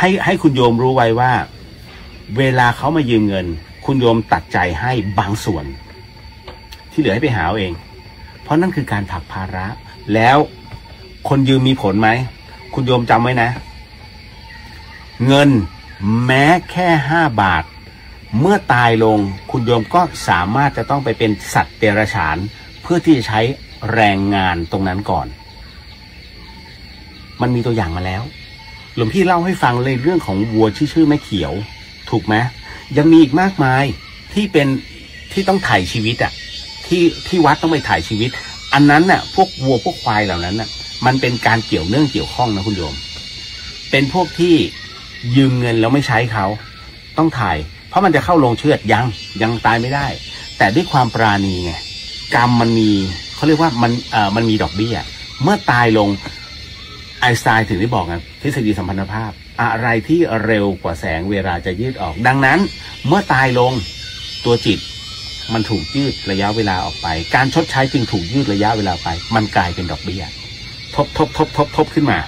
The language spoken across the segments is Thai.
ให้ให้คุณโยมรู้ไว้ว่า เวลาเขามายืมเงิน คุณโยมตัดใจให้บางส่วน ที่เหลือให้ไปหาเอาเองเพราะนั่นคือการผลักภาระ แล้วคนยืมมีผลไหม คุณโยมจำไว้นะ เงินแม้แค่ห้าบาท เมื่อตายลงคุณโยมก็สามารถจะต้องไปเป็นสัตว์เดรัจฉาน เพื่อที่จะใช้แรงงานตรงนั้นก่อน มันมีตัวอย่างมาแล้ว หลวงพี่เล่าให้ฟังเลยเรื่องของวัวที่ชื่อแม่เขียว ถูกไหมยังมีอีกมากมายที่เป็นที่ต้องถ่ายชีวิตอะ่ะที่ที่วัดต้องไปถ่ายชีวิต อันนั้นน่ะ พวกวัวพวกควายเหล่านั้นน่ะ มันเป็นการเกี่ยวเนื่องเกี่ยวข้องนะคุณโยม เป็นพวกที่ยืมเงินแล้วไม่ใช้เขา ต้องถ่าย เพราะมันจะเข้าลงเชือดยังยังตายไม่ได้ แต่ด้วยความปราณีไงกรรมมันมีเขาเรียกว่ามันเอ่อมันมีดอกเบี้ย เมื่อตายลง ไอสไตน์ถึงได้บอกไงทฤษฎีสัมพันธภาพ อะไรที่เร็วกว่าแสงเวลาจะยืดออก ดังนั้น เมื่อตายลงตัวจิต มันถูกยืดระยะเวลาออกไป การชดใช้จึงถูกยืดระยะเวลาไป มันกลายเป็นดอกเบี้ยทบทบทบทบทบขึ้นมา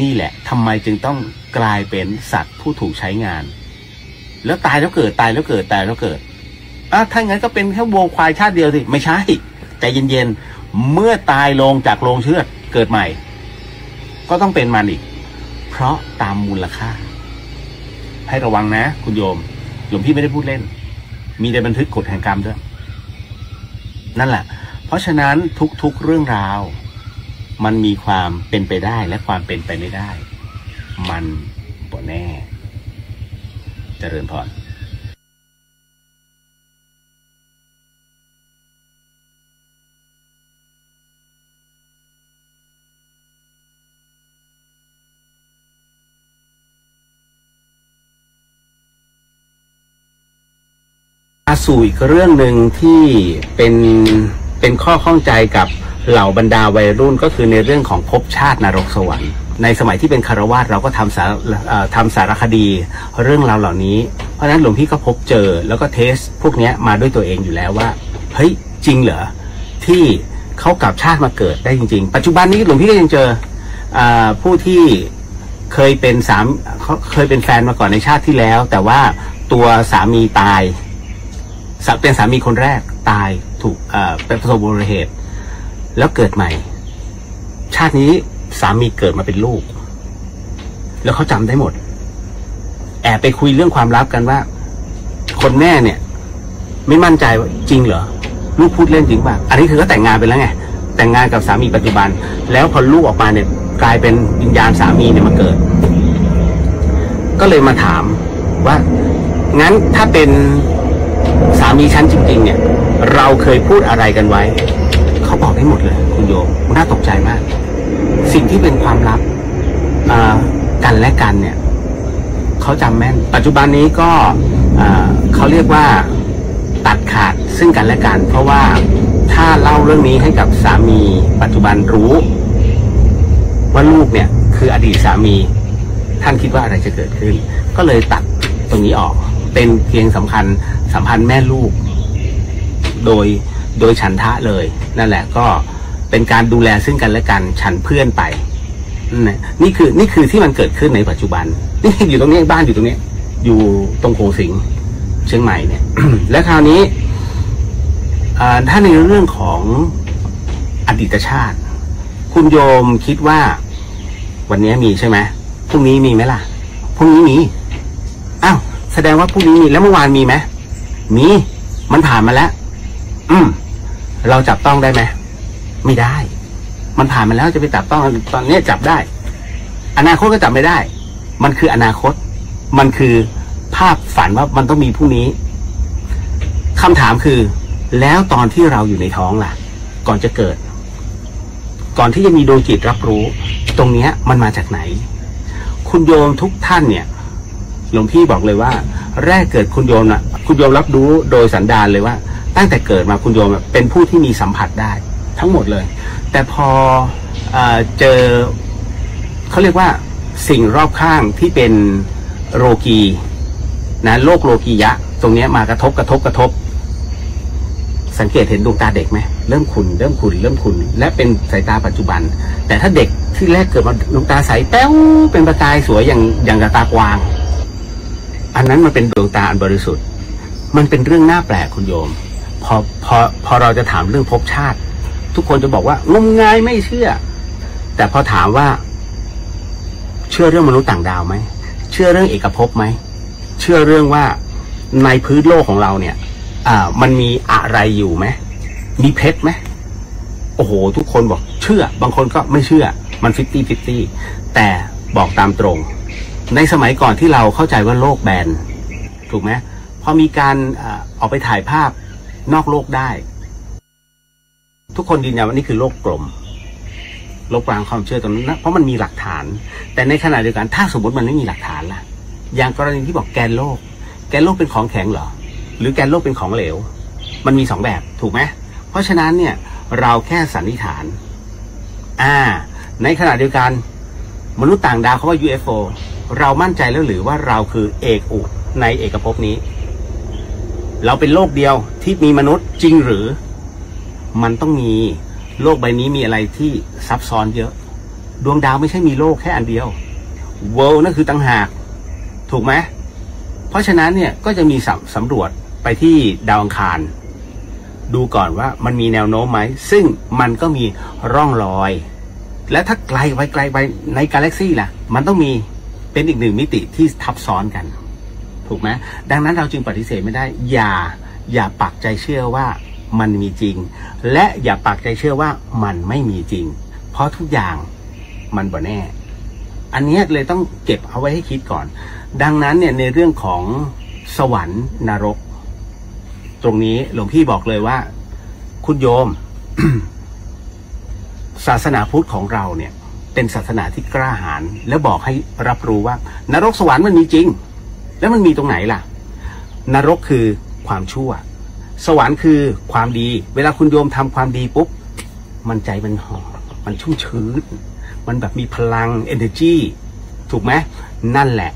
นี่แหละทำไมจึงต้องกลายเป็นสัตว์ผู้ถูกใช้งาน แล้วตายแล้วเกิดตายแล้วเกิดตายแล้วเกิดอะถ้างั้นก็เป็นแค่วัวควายชาติเดียวสิไม่ใช่แต่เย็นๆเมื่อตายลงจากโรงเชือดเกิดใหม่ ก็ต้องเป็นมันอีก เพราะตามมูลค่า ให้ระวังนะ คุณโยมหลวงพี่ไม่ได้พูดเล่น มีในบันทึกกฎแห่งกรรมด้วย นั่นแหละ เพราะฉะนั้นทุกๆเรื่องราว มันมีความเป็นไปได้และความเป็นไปไม่ได้ มันบ่แน่เจริญพราสู่อีกเรื่องหนึ่งที่เป็นเป็นข้อข้องใจกับเหล่าบรรดาวัยรุ่นก็คือในเรื่องของภพชาตินรกสวรรค์ ในสมัยที่เป็นคารวาสเราก็ทำสารทำสารคดีเรื่องราวเหล่านี้ เพราะนั้นหลวงพี่ก็พบเจอแล้วก็เทสพวกนี้มาด้วยตัวเองอยู่แล้วว่า เฮ้ยจริงเหรอที่เขากลับชาติมาเกิดได้จริง ๆ ปัจจุบันนี้หลวงพี่ก็ยังเจออผู้ที่เคยเป็นสามเคยเป็นแฟนมาก่อนในชาติที่แล้ว แต่ว่าตัวสามีตาย เป็นสามีคนแรกตายถูกเป็นประสบอุบัติเหตุ แล้วเกิดใหม่ ชาตินี้สามีเกิดมาเป็นลูก แล้วเขาจำได้หมด แอบไปคุยเรื่องความลับกันว่า คนแม่เนี่ย ไม่มั่นใจว่าจริงเหรอลูกพูดเล่นจริงป่ะอันนี้คือก็แต่งงานไปแล้วไงแต่งงานกับสามีปัจจุบัน แล้วพอลูกออกมาเนี่ย กลายเป็นวิญญาณสามีเนี่ยมาเกิด ก็เลยมาถามว่างั้นถ้าเป็น สามีฉันจริง ๆ เนี่ย เราเคยพูดอะไรกันไว้ เขาบอกได้หมดเลย คุณโยมน่าตกใจมาก สิ่งที่เป็นความลับอ่ากันและกันเนี่ยเขาจำแม่น ปัจจุบันนี้ก็เขาเรียกว่าตัดขาดซึ่งกันและกัน เพราะว่าถ้าเล่าเรื่องนี้ให้กับสามี ปัจจุบันรู้ ว่าลูกเนี่ย คืออดีตสามี ท่านคิดว่าอะไรจะเกิดขึ้น ก็เลยตัดตรงนี้ออก เป็นเพียงสัมพันธ์สัมพันธ์แม่ลูก โดยโดยฉันทะเลย นั่นแหละก็เป็นการดูแลซึ่งกันและกันฉันเพื่อนไปนี่คือนี่คือที่มันเกิดขึ้นในปัจจุบัน นี่อยู่ตรงนี้บ้านอยู่ตรงนี้ อยู่ตรงโคงสิงเชียงใหม่เนี่ย และคราวนี้อ่าถ้าในเรื่องของอดีตชาติ คุณโยมคิดว่า วันนี้มีใช่ไหมพรุ่งนี้มีไหมล่ะพรุ่งนี้มี แสดงว่าพรุ่งนี้มีแล้วเมื่อวานมีไหมมี มันผ่านมาแล้ว อืม เราจับต้องได้ไหมไม่ได้ มันผ่านมาแล้วจะไปจับต้องตอนนี้จับได้ อนาคตก็จับไม่ได้ มันคืออนาคต มันคือภาพฝันว่ามันต้องมีพรุ่งนี้คำถามคือ แล้วตอนที่เราอยู่ในท้องล่ะ ก่อนจะเกิด ก่อนที่จะมีดวงจิตรับรู้ ตรงเนี้ย มันมาจากไหน คุณโยมทุกท่านเนี่ย หลวงพี่บอกเลยว่า แรกเกิดคุณโยมนะคุณโยมรับรู้โดยสันดานเลยว่า ตั้งแต่เกิดมาคุณโยมเป็นผู้ที่มีสัมผัสได้ทั้งหมดเลย แต่พอเอเจอเขาเรียกว่าสิ่งรอบข้างที่เป็นโรกีนะโลกโลกียะ ตรงนี้มากระทบกระทบกระทบ สังเกตเห็นดวงตาเด็กไหมเริ่มขุนเริ่มขุนเริ่มขุนและเป็นสายตาปัจจุบัน แต่ถ้าเด็กที่แรกเกิดมาดวงตาใสแป้วเป็นประกายสวยอย่างอย่างกับตากวาง อันนั้นมันเป็นดวงตาอันบริสุทธิ์ มันเป็นเรื่องน่าแปลกคุณโยม พอพอพอเราจะถามเรื่องภพชาติ ทุกคนจะบอกว่างมงายไม่เชื่อ แต่พอถามว่า เชื่อเรื่องมนุษย์ต่างดาวไหมเชื่อเรื่องเอกภพไหมเชื่อเรื่องว่าในพื้นโลกของเราเนี่ย อ่า มันมีอะไรอยู่ไหมมีเพชรไหมโอ้โห ทุกคนบอกเชื่อ บางคนก็ไม่เชื่อ มันฟิฟตี้ฟิฟตี้แต่บอกตามตรง ในสมัยก่อนที่เราเข้าใจว่าโลกแบนถูกไหมพอมีการอาอกไปถ่ายภาพนอกโลกได้ ทุกคนยืนยันว่านี่คือโลกกลมโลกกลางความเชื่อตรงนั้นเพราะมันมีหลักฐาน แต่ในขณะเดียวกันถ้าสมมติมันไม่มีหลักฐานล่ะ อย่างกรณีที่บอกแกนโลก แกนโลกเป็นของแข็งเหรอ หรือแกนโลกเป็นของเหลว มันมีสองแบบถูกไหมเพราะฉะนั้นเนี่ยเราแค่สันนิษฐาน อ่า ในขณะเดียวกัน มนุษย์ต่างดาวเขาว่า UFO เรามั่นใจแล้วหรือว่าเราคือเอกอุในเอกภพนี้ เราเป็นโลกเดียวที่มีมนุษย์จริงหรือ มันต้องมีโลกใบนี้มีอะไรที่ซับซ้อนเยอะ ดวงดาวไม่ใช่มีโลกแค่อันเดียว world นั่นคือต่างหาก ถูกไหมเพราะฉะนั้นเนี่ยก็จะมีสำสำรวจไปที่ดาวอังคาร ดูก่อนว่ามันมีแนวโน้มไหม ซึ่งมันก็มีร่องรอย และถ้าไกลไปไกลไปในกาแล็กซี่ล่ะ มันต้องมี เป็นอีกหนึ่งมิติที่ทับซ้อนกัน ถูกไหมดังนั้นเราจึงปฏิเสธไม่ได้ อย่าอย่าปักใจเชื่อว่ามันมีจริง และอย่าปักใจเชื่อว่ามันไม่มีจริง เพราะทุกอย่างมันบ่แน่ อันนี้เลยต้องเก็บเอาไว้ให้คิดก่อน ดังนั้นเนี่ยในเรื่องของสวรรค์นรก ตรงนี้หลวงพี่บอกเลยว่า คุณโยม ศาสนาพุทธของเราเนี่ย เป็นศาสนาที่กล้าหาญและบอกให้รับรู้ว่า นรกสวรรค์มันมีจริง แล้วมันมีตรงไหนล่ะ นรกคือความชั่ว สวรรค์คือความดี เวลาคุณโยมทำความดีปุ๊บ มันใจมันหอมมันชุ่มชื้น มันแบบมีพลัง energy ถูกไหมนั่นแหละ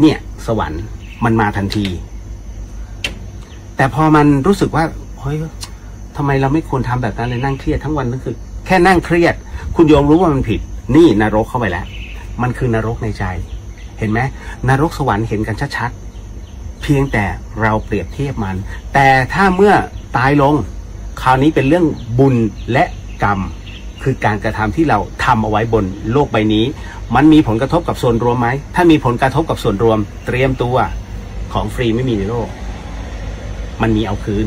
เนี่ย สวรรค์มันมาทันที แต่พอมันรู้สึกว่าเฮ้ยทำไมเราไม่ควรทำแบบนั้นเลยนั่งเครียดทั้งวันทั้งคืน แค่นั่งเครียด คุณโยมรู้ว่ามันผิด นี่นรกเข้าไปแล้ว มันคือนรกในใจ เห็นไหมนรกสวรรค์เห็นกันชัดๆ เพียงแต่เราเปรียบเทียบมัน แต่ถ้าเมื่อตายลง คราวนี้เป็นเรื่องบุญและกรรม คือการกระทำที่เราทำเอาไว้บนโลกใบนี้ มันมีผลกระทบกับส่วนรวมไหม ถ้ามีผลกระทบกับส่วนรวม เตรียมตัวของฟรีไม่มีในโลก มันมีเอาคืน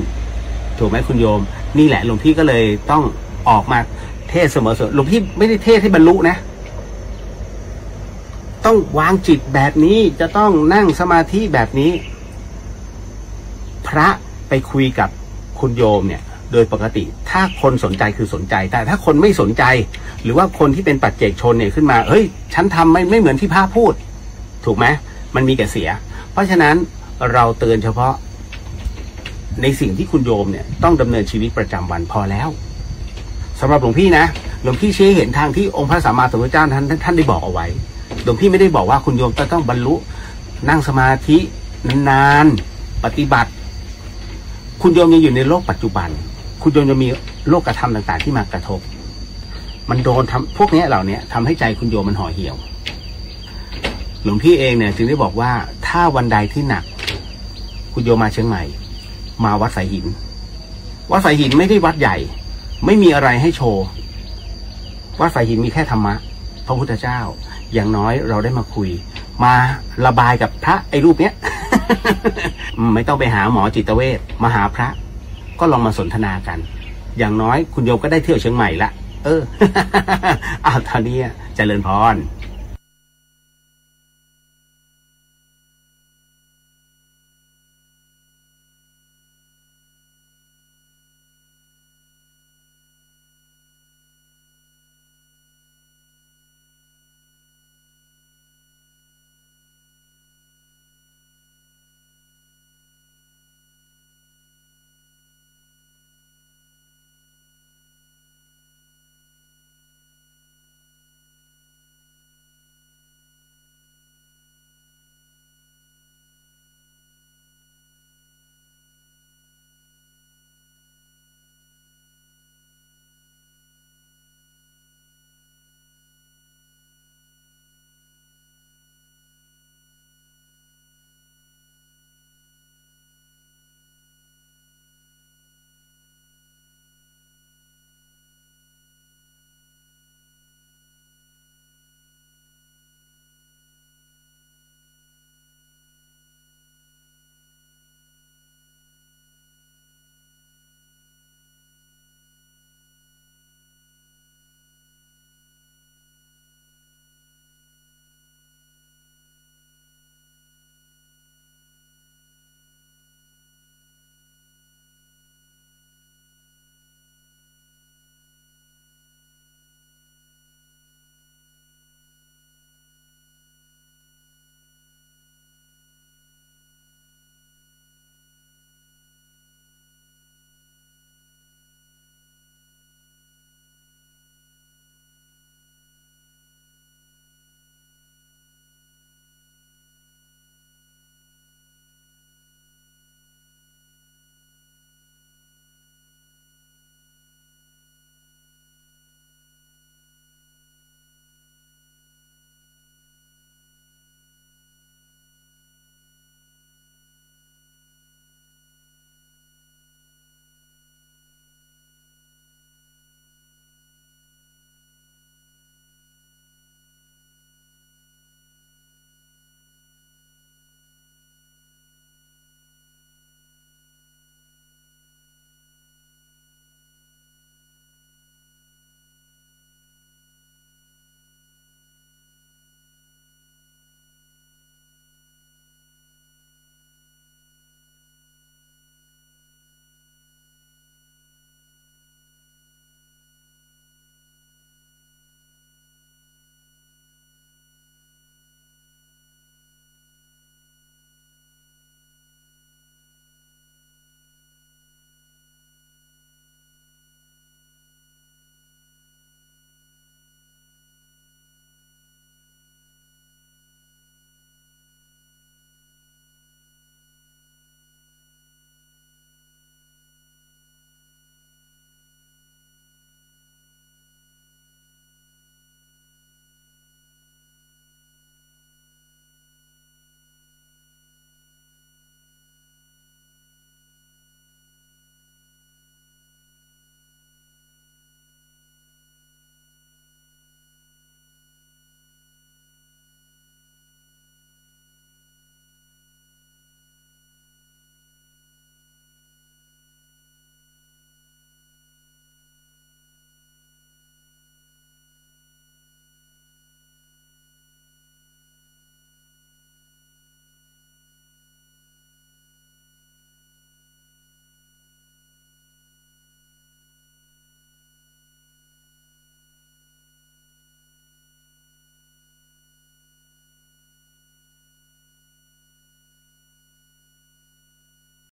ถูกไหมคุณโยม นี่แหละหลวงพี่ก็เลยต้องออกมา เทศเสมอๆหลวงพี่ไม่ได้เทศให้บรรลุนะ ต้องวางจิตแบบนี้จะต้องนั่งสมาธิแบบนี้ พระไปคุยกับคุณโยมเนี่ย โดยปกติ ถ้าคนสนใจคือสนใจ แต่ถ้าคนไม่สนใจ หรือว่าคนที่เป็นปัจเจกชนเนี่ยขึ้นมา เฮ้ย ฉันทำไม่ไม่เหมือนที่พระพูด ถูกไหมมันมีแต่เสีย เพราะฉะนั้นเราเตือนเฉพาะในสิ่งที่คุณโยมเนี่ยต้องดำเนินชีวิตประจำวันพอแล้ว สำหรับหลวงพี่นะหลวงพี่ชี้เห็นทางที่องค์พระสัมมาสัมพุทธเจ้าท่านท่านได้บอกเอาไว้หลวงพี่ไม่ได้บอกว่าคุณโยมจะต้องบรรลุนั่งสมาธินานๆปฏิบัติ คุณโยมยังอยู่ในโลกปัจจุบัน คุณโยมจะมีโลกกระทำต่างๆ ที่มากระทบ มันโดนทำพวกนี้เหล่าเนี้ยทำให้ใจคุณโยมมันห่อเหี่ยว หลวงพี่เองเนี่ยจึงได้บอกว่าถ้าวันใดที่หนัก คุณโยมมาเชียงใหม่ มาวัดสายหิน วัดสายหินไม่ได้วัดใหญ่ ไม่มีอะไรให้โชว์วัดสายหินมีแค่ธรรมะ พระพุทธเจ้า อย่างน้อยเราได้มาคุย มาระบายกับพระไอ้รูปเนี้ย ไม่ต้องไปหาหมอจิตเวชมาหาพระ ก็ลองมาสนทนากัน อย่างน้อยคุณโยมก็ได้เที่ยวเชียงใหม่ละ เอออ้าวตอนนี้เจริญพร